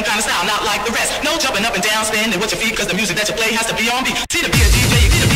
same kind of style, not like the rest. No jumping up and down, spinning with your feet, cause the music that you play has to be on beat. See the beat, DJ, you